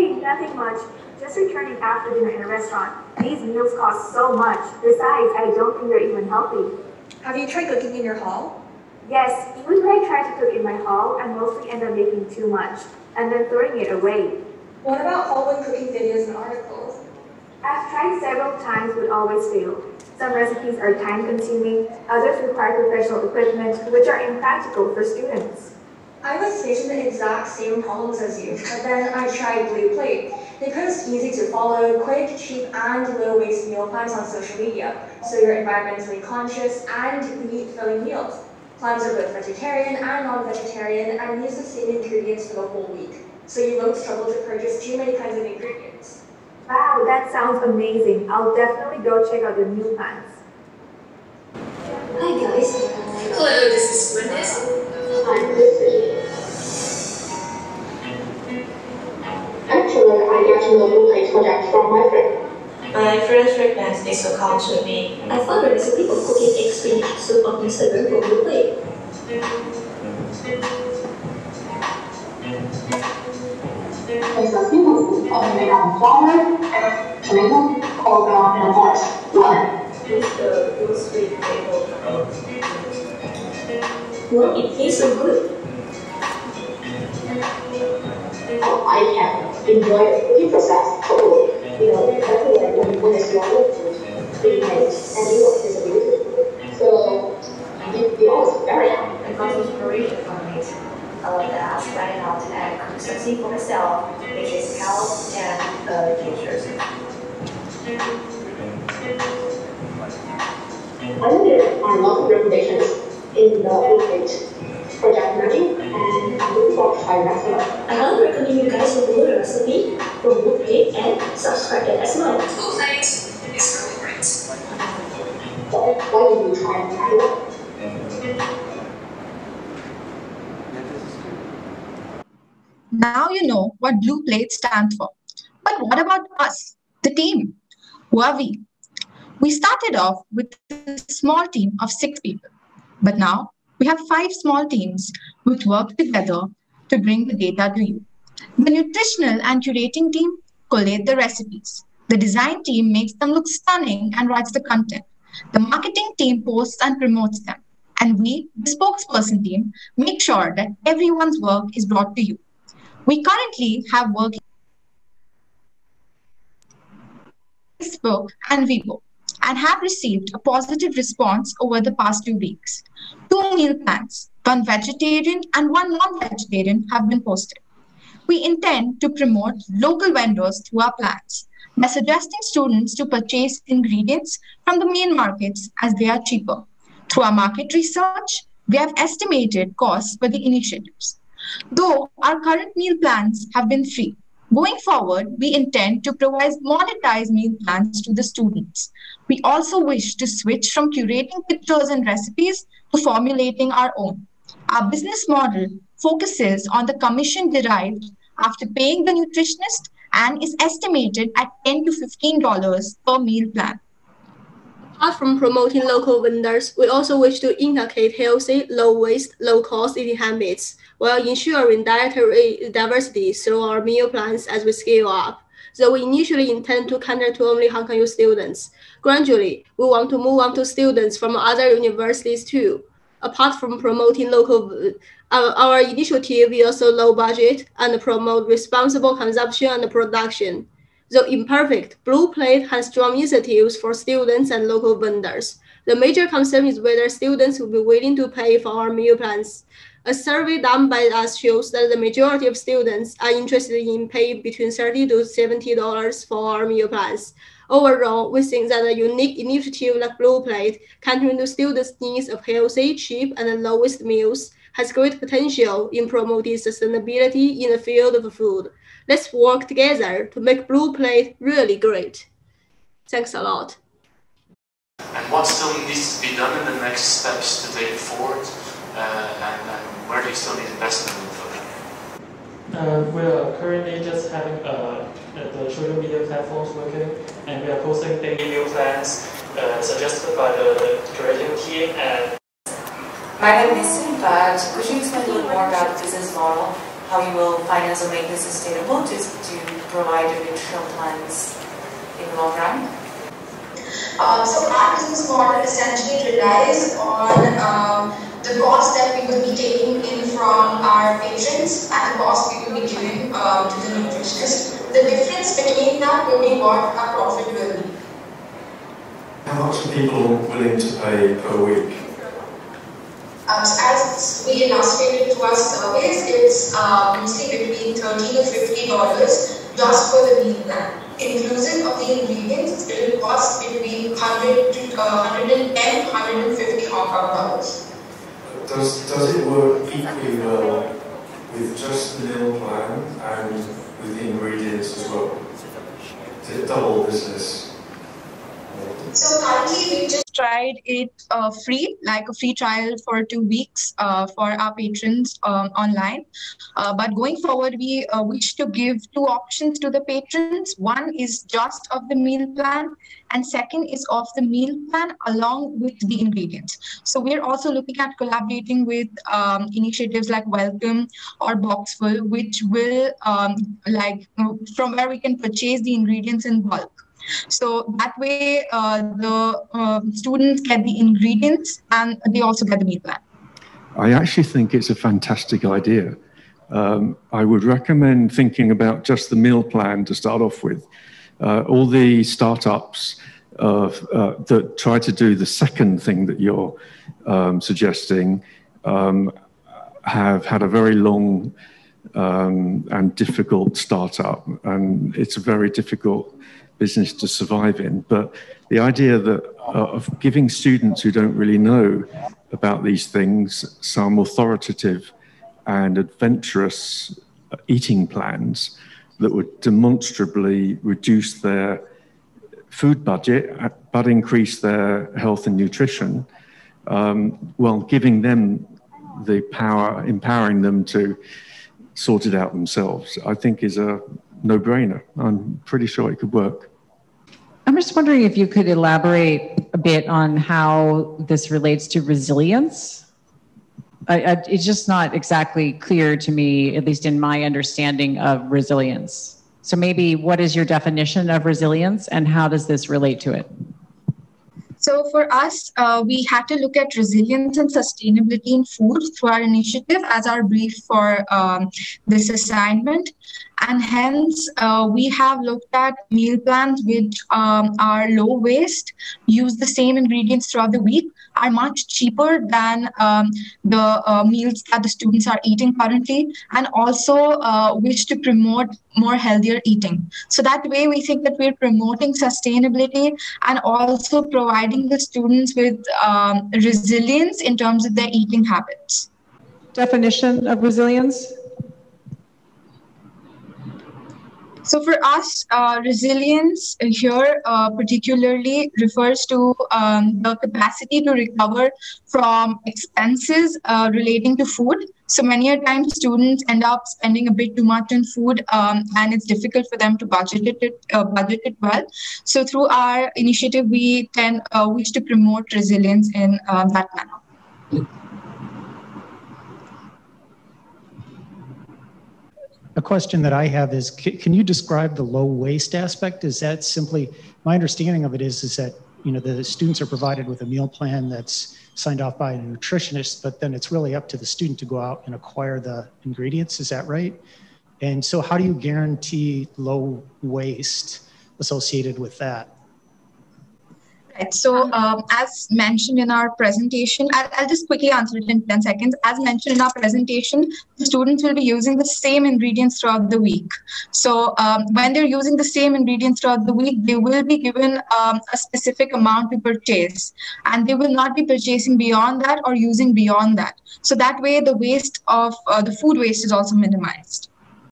Hey, nothing much. Just returning after dinner in a restaurant. These meals cost so much. Besides, I don't think they're even healthy. Have you tried cooking in your hall? Yes, even when I try to cook in my hall, I mostly end up making too much and then throwing it away. What about hallway cooking videos and articles? I've tried several times but always fail. Some recipes are time consuming, others require professional equipment, which are impractical for students. I was facing the exact same problems as you, but then I tried Blue Plate. They post easy to follow, quick, cheap, and low waste meal plans on social media, so you're environmentally conscious and eat filling meals. Plans are both vegetarian and non-vegetarian and use the same ingredients for the whole week, so you won't struggle to purchase too many kinds of ingredients. Wow, that sounds amazing. I'll definitely go check out the meal plans. Hi guys. Hello, this is Witness. I'm Lucy. Actually, I got to know Blue project from my friend. My friends recommended this account to me. I found a recipe for cooking egg spinach soup on Instagram from Blue Plate. It's a simple soup only made of flour, tomato, oregano, and horse. One. With the blue sweet flavor. Well, it tastes so good. Oh, I can enjoy the process totally. You know, like when, when it's food, being made, and you it's beautiful. So, it, it was very happy. I got inspiration from it. Uh, that I started out and for myself, which is health and uh. I think there are lots of recommendations in the Blue Plate project menu, and I'm looking forward to trying that as well. I highly recommend you guys to follow the recipe Blue Plate and subscribe it as well. Blue Plate is really great. Why did you try it? Now you know what Blue Plate stands for. But what about us, the team? Who are we? We started off with a small team of six people, but now we have five small teams which work together to bring the data to you. The nutritional and curating team collate the recipes. The design team makes them look stunning and writes the content. The marketing team posts and promotes them. And we, the spokesperson team, make sure that everyone's work is brought to you. We currently have work Facebook and Weibo and have received a positive response over the past two weeks. Two meal plans, one vegetarian and one non-vegetarian have been posted. We intend to promote local vendors through our plans by suggesting students to purchase ingredients from the main markets as they are cheaper. Through our market research, we have estimated costs for the initiatives. Though our current meal plans have been free, going forward, we intend to provide monetized meal plans to the students. We also wish to switch from curating pictures and recipes to formulating our own. Our business model focuses on the commission derived after paying the nutritionist and is estimated at 10 to $15 per meal plan. Apart from promoting local vendors, we also wish to inculcate healthy, low waste, low cost eating habits while ensuring dietary diversity through our meal plans as we scale up. Though we initially intend to cater to only Hong Kong U students, gradually we want to move on to students from other universities too. Apart from promoting local, our, initiative is also low budget and promote responsible consumption and production. Though imperfect, Blue Plate has strong incentives for students and local vendors. The major concern is whether students will be willing to pay for our meal plans. A survey done by us shows that the majority of students are interested in paying between 30 to $70 for our meal plans. Overall, we think that a unique initiative like Blue Plate, can catering to students' needs of healthy, cheap, and lowest meals, has great potential in promoting sustainability in the field of food. Let's work together to make Blue Plate really great. Thanks a lot. And what still needs to be done in the next steps to take it forward? Uh, and, and, where do you still need investment for that? Uh, we are currently just having uh, the social media platforms working, and we are posting daily meal plans uh, suggested by the curating team. And my name is Sun, but could you explain a little more about the business model? how you will finance or make this sustainable to, to provide the nutritional plans in the long run? Um, so our business model essentially relies on um, the cost that we will be taking in from our patrons and the cost we will be giving um, to the nutritionist. The difference between that will be what our profit will be. How much are people willing to pay per week? Um, as we illustrated to our surveys, it's um, usually between 30 to 50 dollars just for the meal plan. Inclusive of the ingredients, it will cost between 100 to uh, 110 150 Hong Kong dollars. Does, does it work equally well with just the meal plan and with the ingredients as well? Is it double business? So currently we just tried it uh, free, like a free trial for two weeks uh, for our patrons um, online. Uh, but going forward, we uh, wish to give two options to the patrons. One is just of the meal plan, and second is of the meal plan along with the ingredients. So we're also looking at collaborating with um, initiatives like Wellcome or Boxful, which will um, like from where we can purchase the ingredients in bulk. So that way, uh, the uh, students get the ingredients and they also get the meal plan. I actually think it's a fantastic idea. Um, I would recommend thinking about just the meal plan to start off with. Uh, all the startups of, uh, that try to do the second thing that you're um, suggesting um, have had a very long um, and difficult startup, and it's a very difficult business to survive in. But the idea that uh, of giving students who don't really know about these things some authoritative and adventurous eating plans that would demonstrably reduce their food budget but increase their health and nutrition um, while giving them the power, empowering them to sort it out themselves, I think is a no brainer. I'm pretty sure it could work. I'm just wondering if you could elaborate a bit on how this relates to resilience. I, I, it's just not exactly clear to me, at least in my understanding of resilience. So, maybe what is your definition of resilience and how does this relate to it? So for us, uh, we had to look at resilience and sustainability in food through our initiative as our brief for um, this assignment. And hence, uh, we have looked at meal plans which um, are low waste, use the same ingredients throughout the week, are much cheaper than um, the uh, meals that the students are eating currently, and also uh, wish to promote more healthier eating. So that way, we think that we're promoting sustainability and also providing the students with um, resilience in terms of their eating habits. Definition of resilience? So for us, uh, resilience here uh, particularly refers to um, the capacity to recover from expenses uh, relating to food. So many a times students end up spending a bit too much on food um, and it's difficult for them to budget it, uh, budget it well. So through our initiative, we can uh, wish to promote resilience in uh, that manner. A question that I have is, can you describe the low waste aspect? Is that simply, my understanding of it is, is that, you know, the students are provided with a meal plan that's signed off by a nutritionist, but then it's really up to the student to go out and acquire the ingredients. Is that right? And so how do you guarantee low waste associated with that? So, um, as mentioned in our presentation, I'll, I'll, just quickly answer it in 10 seconds. As mentioned in our presentation, the students will be using the same ingredients throughout the week. So, um, when they're using the same ingredients throughout the week, they will be given um, a specific amount to purchase, and they will not be purchasing beyond that or using beyond that. So, that way, the waste of uh, the food waste is also minimized.